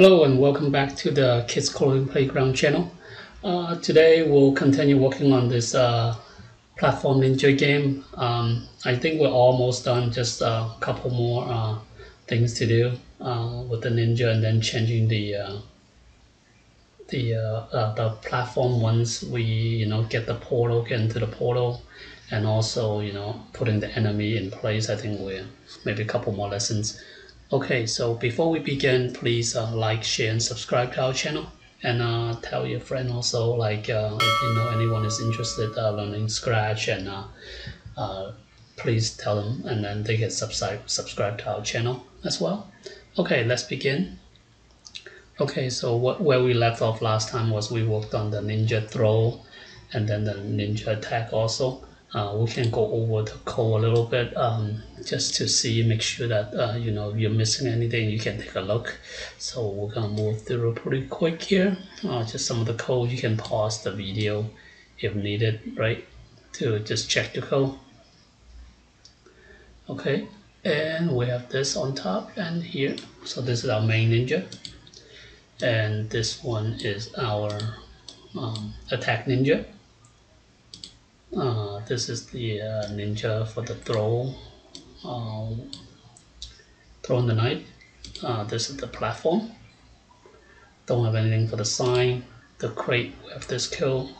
Hello and welcome back to the Kids Coding Playground channel. Uh, today we'll continue working on this uh, platform ninja game. Um, I think we're almost done, just a couple more uh, things to do uh, with the ninja and then changing the uh, the uh, the platform once we you know get the portal get into the portal and also you know putting the enemy in place. I think we're maybe a couple more lessons. Okay, so before we begin, please uh, like, share, and subscribe to our channel. And uh, tell your friend also, like, uh, if you know anyone is interested uh, learning Scratch, and uh, uh, please tell them, and then they can subscribe subscribe to our channel as well. Okay, let's begin. Okay, so what where we left off last time was we worked on the ninja throw, and then the ninja attack also uh, we can go over the code a little bit um, just to see make sure that uh, you know if you're missing anything you can take a look. So we're gonna move through pretty quick here. Uh, just some of the code you can pause the video if needed right to just check the code. Okay and we have this on top and here. So this is our main ninja and this one is our um, attack ninja uh, this is the uh, ninja for the throw. Uh, throw in the knife uh, this is the platform. Don't have anything for the sign. The crate we have this kill.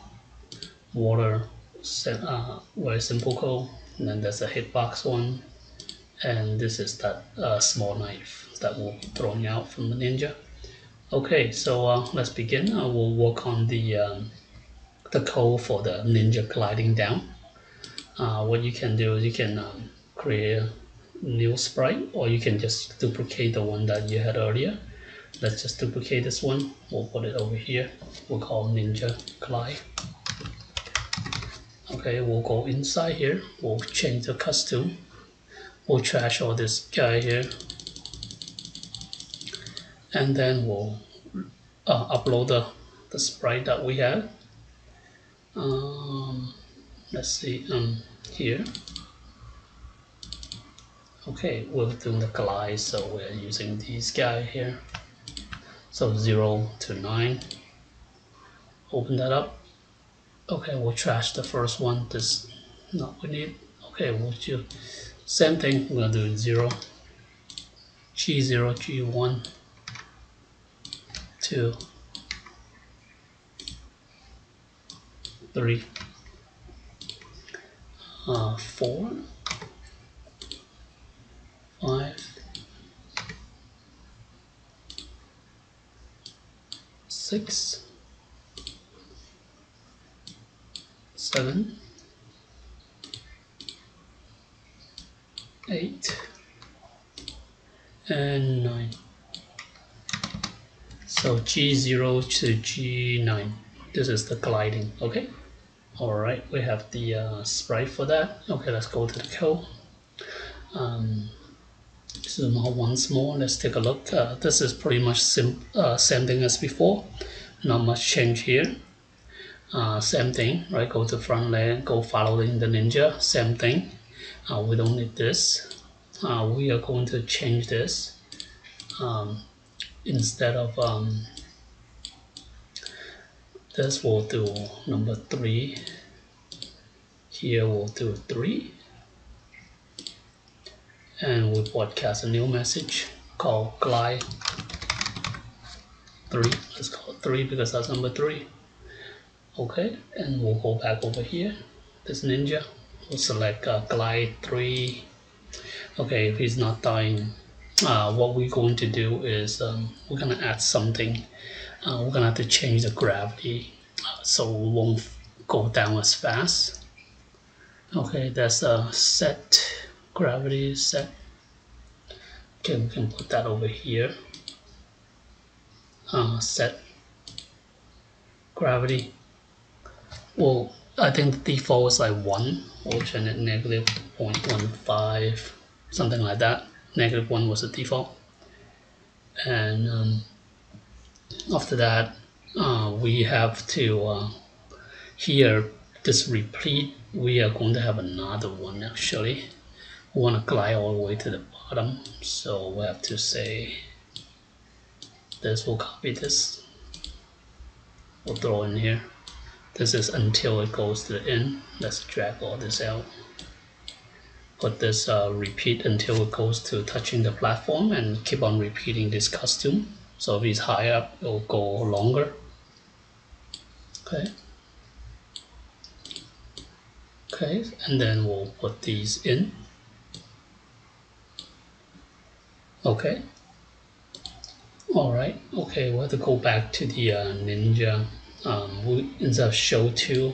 Water set uh, very simple code and then there's a hitbox one. And this is that small knife that will be thrown out from the ninja. Okay so let's begin. I will work on the um, the code for the ninja gliding down. Uh, what you can do is you can um, create a new sprite or you can just duplicate the one that you had earlier. Let's just duplicate this one. We'll put it over here. We'll call ninja glide. Okay we'll go inside here. We'll change the costume we'll trash all this guy here. And then we'll uh, upload the, the sprite that we have um, let's see um, here. Okay we're doing the glide so we're using this guy here. So 0 to 9 open that up. Okay we'll trash the first one this not we need. Okay we'll do same thing we're gonna do 0 g0 g1 2 three, uh, four, five, six, seven, eight, and nine. So G0 to G9. This is the gliding, okay? All right we have the uh, sprite for that. Okay let's go to the code um, zoom out once more. Let's take a look. Uh, this is pretty much sim uh, same thing as before. Not much change here. Uh, same thing right? Go to front layer go following the ninja. Same thing. Uh, we don't need this. Uh, we are going to change this. Um, instead of um, this will do number three. Here we'll do three. And we broadcast a new message called glide three. Let's call it three because that's number three. Okay and we'll go back over here. This ninja we'll select uh, glide three. Okay if he's not dying uh, what we're going to do is um, we're gonna add something. Uh, we're gonna have to change the gravity so won't go down as fast. Okay that's a set gravity set. Okay we can put that over here. Uh, set gravity. Well I think the default is like 1 we'll change it negative 0.15 something like that. Negative 1 was the default. And um, after that uh, we have to uh, here this repeat we are going to have another one actually we want to glide all the way to the bottom so we have to say this, we'll copy this. We'll throw in here. This is until it goes to the end. Let's drag all this out. Put this uh, repeat until it goes to touching the platform and keep on repeating this costume. So if it's high up, it'll go longer. Okay. Okay, and then we'll put these in. Okay. All right. Okay, we have to go back to the uh, Ninja. Um, we, instead of show two,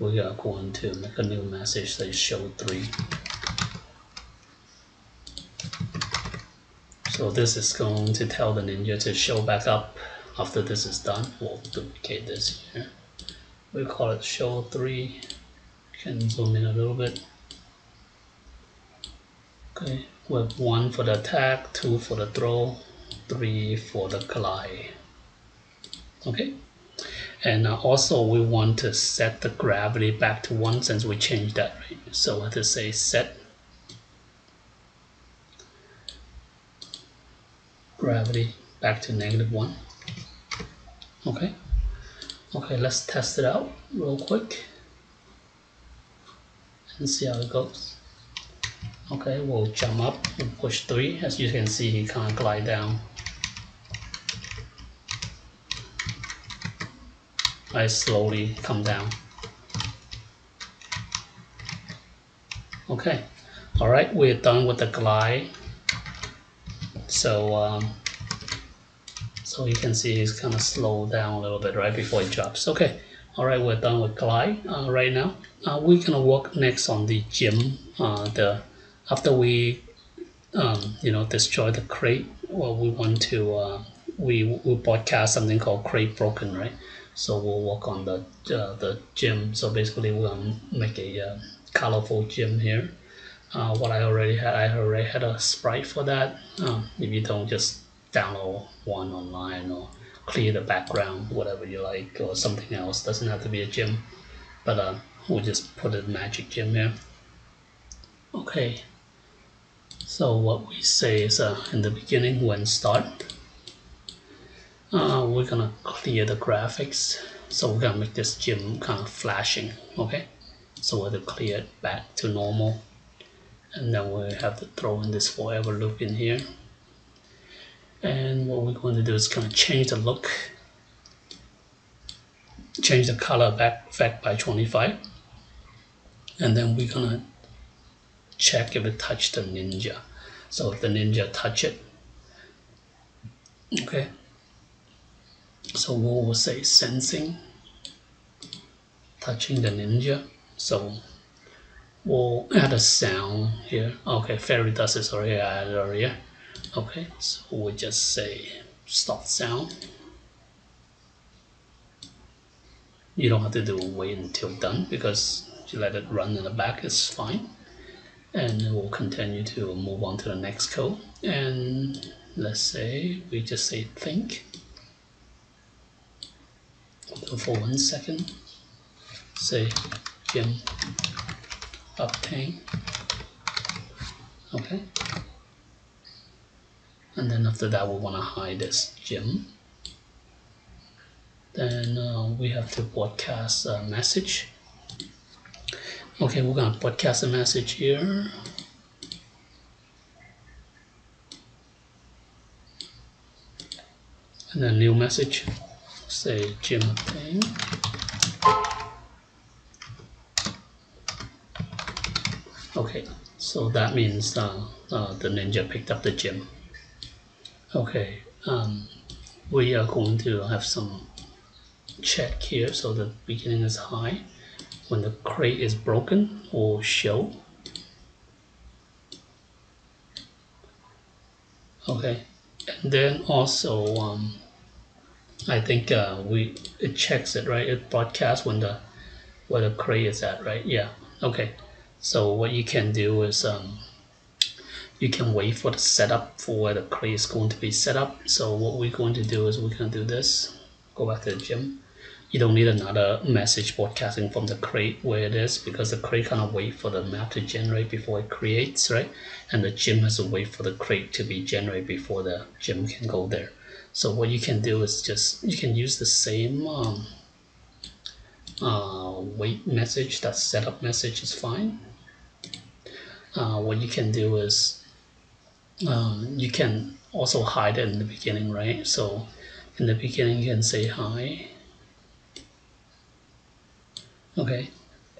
we are going to make a new message say show three. So this is going to tell the Ninja to show back up after this is done. We'll duplicate this here. We call it show three. Can zoom in a little bit. Okay, we have one for the attack, two for the throw, three for the glide. Okay, and also we want to set the gravity back to one since we changed that, right? So to say set gravity back to negative one. Okay, okay, let's test it out real quick and see how it goes. Okay, we'll jump up and push 3. As you can see, he can't glide down. I slowly come down. Okay, alright, we're done with the glide. So, um, so you can see he's kind of slowed down a little bit right before he drops. Okay, alright, we're done with glide uh, right now. Uh, we're gonna work next on the gem, uh, the after we um, you know destroy the crate well we want to uh, we we broadcast something called crate broken right so we'll work on the uh, the gem so basically we'll make a uh, colorful gem here uh, what I already had I already had a sprite for that um, if you don't just download one online or clear the background whatever you like or something else doesn't have to be a gym, but uh, we'll just put a magic gym here okay so what we say is uh, in the beginning when start, uh, we're gonna clear the graphics. So we're gonna make this gym kind of flashing, okay? So we're gonna clear it back to normal. And then we have to throw in this forever loop in here. And what we're going to do is kind of change the look, change the color back, back by 25. And then we're gonna check if it touched the ninja. So if the ninja touch it, okay. So we will say sensing, touching the ninja. So we'll add a sound here. Okay, fairy dust is already added already. Okay, so we just say stop sound. You don't have to do wait until done because you let it run in the back is fine and we'll continue to move on to the next code and let's say we just say think for one second say gem obtain. Okay. And then after that we want to hide this gem. Then uh, we have to broadcast a message. Okay, we're gonna broadcast a message here. And then new message, say Jim thing. Okay, so that means uh, uh, the ninja picked up the gem. Okay, um, we are going to have some check here so the beginning is high. When the crate is broken or show okay and then also um, I think uh, we it checks it right? It broadcasts when the where the crate is at right? Yeah okay so what you can do is um, you can wait for the setup for where the crate is going to be set up so what we're going to do is we're going to do this go back to the gym you don't need another message broadcasting from the crate where it is because the crate cannot wait for the map to generate before it creates, right? And the gym has to wait for the crate to be generated before the gym can go there. so what you can do is just you can use the same um, uh, wait message that setup message is fine uh, what you can do is um, you can also hide it in the beginning right? So in the beginning you can say hi. Okay.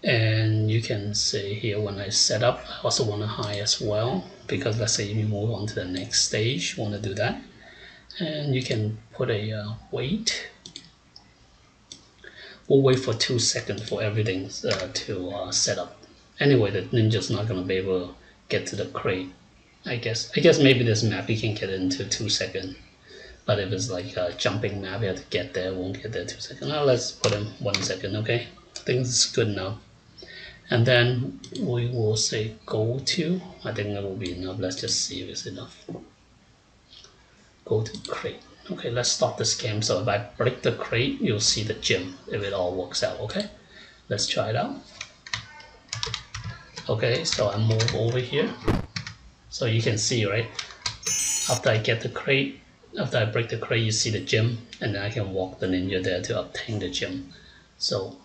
And you can say here when I set up I also want to hide as well because let's say you move on to the next stage want to do that. And you can put a uh, wait. We'll wait for two seconds for everything uh, to uh, set up anyway the ninja's not to be able to get to the crate I guess. I guess maybe this map you can get into two seconds. But if it's like a jumping map you have to get there won't get there two seconds. Now let's put him one second okay? I think it's good now. And then we will say go to I think that will be enough. Let's just see if it's enough. Go to crate. Okay let's stop this game. So if I break the crate you'll see the gym if it all works out okay? Let's try it out okay so I move over here. So you can see right? After I get the crate after I break the crate you see the gym and then I can walk the ninja there to obtain the gym. So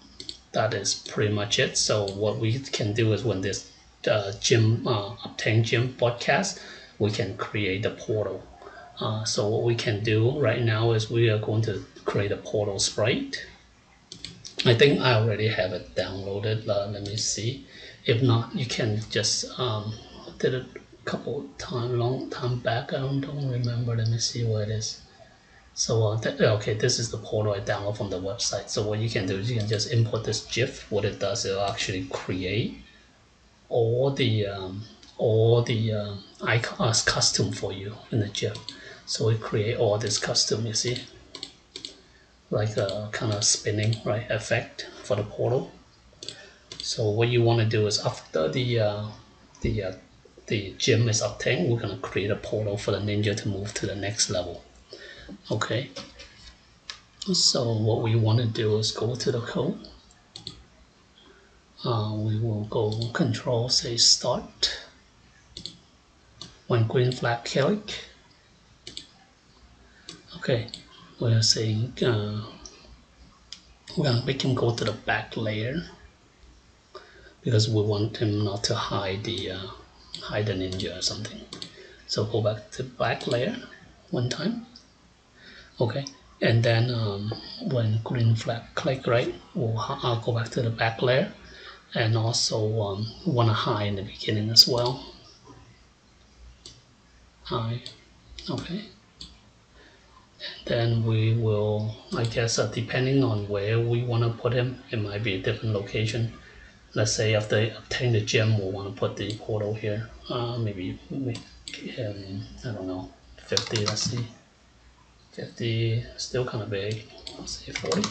that is pretty much it. So what we can do is when this uh, gym uh, obtain gym broadcast we can create the portal. Uh, so what we can do right now is we are going to create a portal sprite. I think I already have it downloaded uh, let me see if not you can just um, did it a couple time long time back I don't, don't remember let me see what it is. So uh, th okay this is the portal I download from the website. So what you can do is you can just import this GIF. What it does it will actually create all the um, all the uh, icons costume for you in the GIF. So we create all this costume you see? Like a kind of spinning right effect for the portal so what you want to do is after the uh, the uh, the gym is obtained we're going to create a portal for the ninja to move to the next level. Okay? So what we want to do is go to the code. Uh, we will go control say start. When green flag click. Okay we're saying uh, well we can go to the back layer because we want him not to hide the uh, hide the ninja or something. So go back to back layer one time. Okay. And then um, when green flag click right we'll I'll go back to the back layer. And also um, want to hide in the beginning as well. High okay. Then we will I guess uh, depending on where we want to put him it might be a different location let's say after obtain the gem we want to put the portal here. Uh, maybe um, I don't know 50 let's see. 50 still kind of big say 40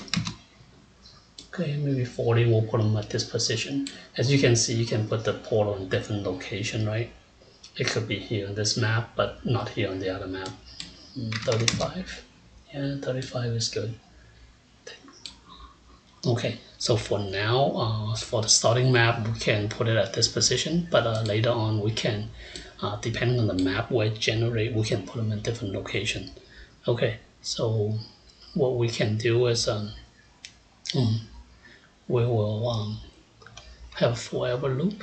okay maybe 40 we'll put them at this position. As you can see you can put the portal in different location right? It could be here on this map but not here on the other map. 35 yeah 35 is good. Okay so for now uh, for the starting map we can put it at this position but uh, later on we can uh, depending on the map where generate we can put them in different location. Okay so what we can do is um, um we will um, have forever loop.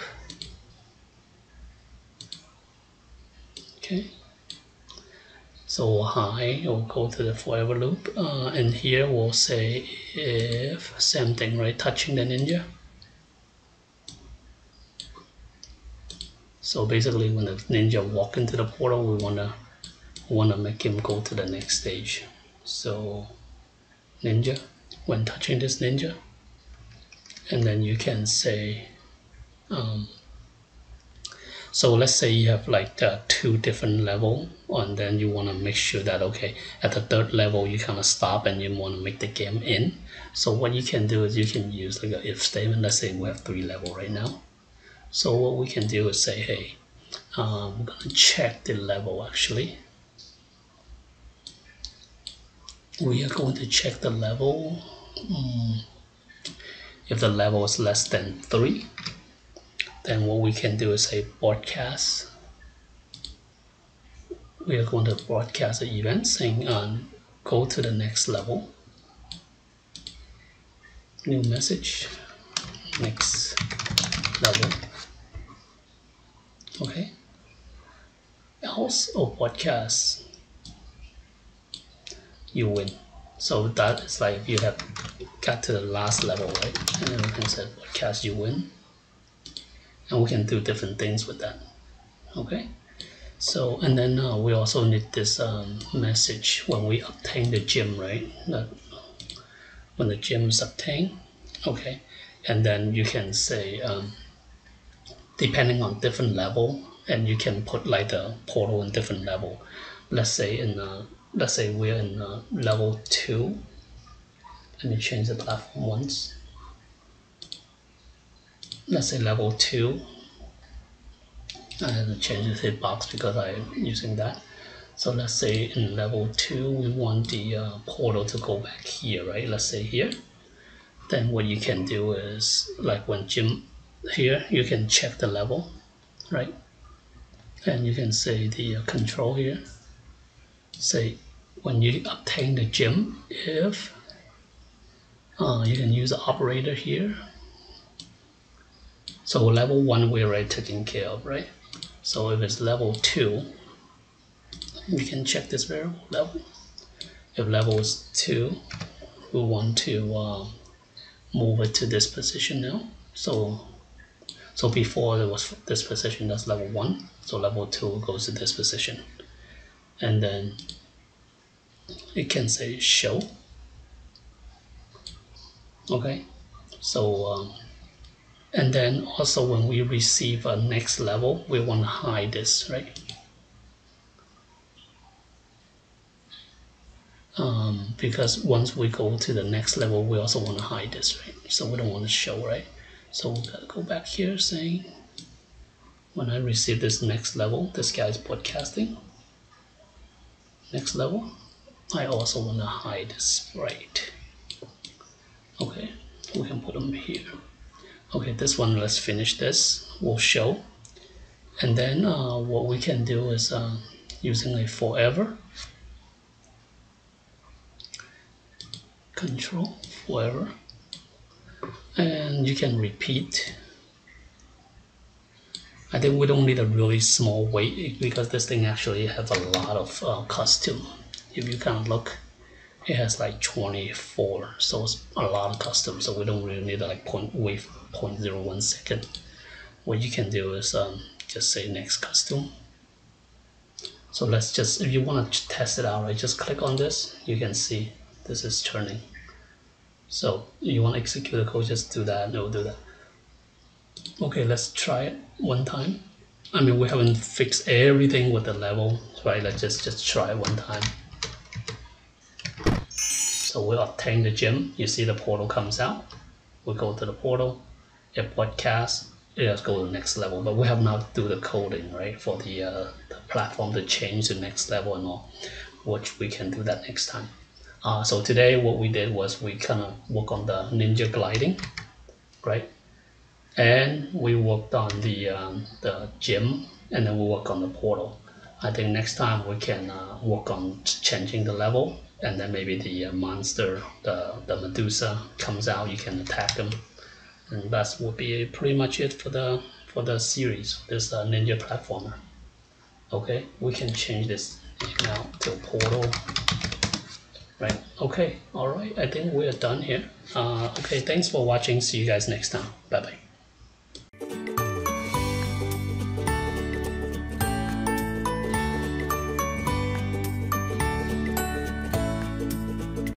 Okay so hi we'll go to the forever loop uh, and here we'll say if same thing right? Touching the ninja. So basically when the ninja walk into the portal we want to want to make him go to the next stage. So ninja when touching this ninja and then you can say um, so let's say you have like uh, two different level and then you want to make sure that okay at the third level you kind of stop and you want to make the game in. So what you can do is you can use like a if statement. Let's say we have three level right now. So what we can do is say hey um, we're gonna check the level actually. We are going to check the level. Um, if the level is less than 3 then what we can do is say broadcast. We are going to broadcast the event saying um, go to the next level. New message. Next level. Okay. Else or broadcast you win. So that is like you have got to the last level right? And then we can say broadcast you win and we can do different things with that. Okay? So and then uh, we also need this um, message when we obtain the gem right? That when the gem is obtained. Okay? And then you can say um, depending on different level and you can put like the portal in different level. Let's say in uh, let's say we're in uh, level 2 let me change the platform once let's say level 2 I have to change the box because I'm using that. So let's say in level 2 we want the uh, portal to go back here right? Let's say here. Then what you can do is like when gem here you can check the level right? And you can say the uh, control here. Say when you obtain the gem if uh, you can use the operator here so level 1 we're already taken care of right? So if it's level 2 we can check this variable level. If level is 2 we want to uh, move it to this position now. So so before it was this position that's level 1 so level 2 goes to this position. And then it can say show. Okay? So um, and then also when we receive a next level we want to hide this right? Um, because once we go to the next level we also want to hide this right? So we don't want to show right? So we gotta go back here saying when I receive this next level this guy is podcasting next level I also want to hide this, right? okay we can put them here okay this one let's finish this. We'll show. And then uh, what we can do is uh, using a forever. Control forever. And you can repeat. I think we don't need a really small wait because this thing actually has a lot of uh, costume if you of look it has like 24 so it's a lot of costume so we don't really need like point wave 0.01 second. What you can do is um, just say next costume. So let's just if you want to test it out right just click on this. You can see this is turning. So you want to execute the code just do that no do that. Okay let's try it one time. I mean we haven't fixed everything with the level right? Let's just just try it one time so we obtain the gem you see the portal comes out. We go to the portal. It broadcast let's go to the next level. But we have not do the coding right for the, uh, the platform to change the next level and all which we can do that next time. Uh, so today what we did was we kind of work on the ninja gliding right? And we worked on the um, the gem and then we work on the portal. I think next time we can uh, work on changing the level and then maybe the uh, monster the, the Medusa comes out you can attack them. And that would be pretty much it for the for the series this uh, ninja platformer. Okay we can change this now to portal. Right okay all right I think we're done here. Uh, okay thanks for watching. See you guys next time. Bye bye